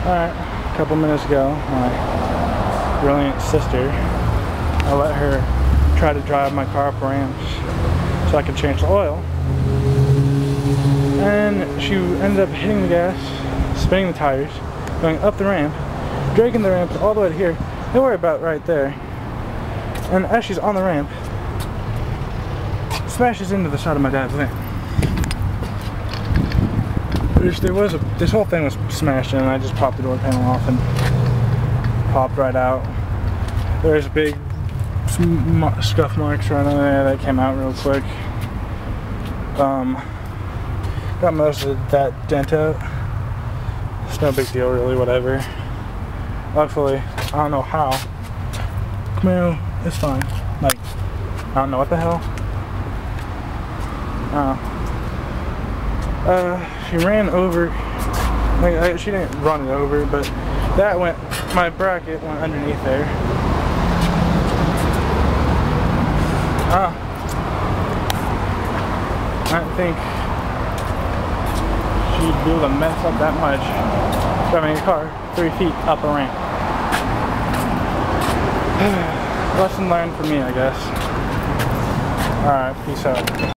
Alright, a couple minutes ago, my brilliant sister, I let her try to drive my car up ramps so I could change the oil. And she ended up hitting the gas, spinning the tires, going up the ramp, dragging the ramp all the way to here. They were about right there. And as she's on the ramp, smashes into the side of my dad's van. There was a, this whole thing was smashed in and I just popped the door panel off and popped right out. There's big scuff marks right on there that came out real quick. Um, got most of that dent out. It's no big deal really, whatever. Luckily, I don't know how. Camaro, it's fine. Like, I don't know what the hell. Uh, uh, she ran over, like, I, she didn't run it over, but that went, my bracket went underneath there. Uh, I don't think she'd be able to mess up that much driving a car three feet up a ramp. Lesson learned for me, I guess. Alright, peace out.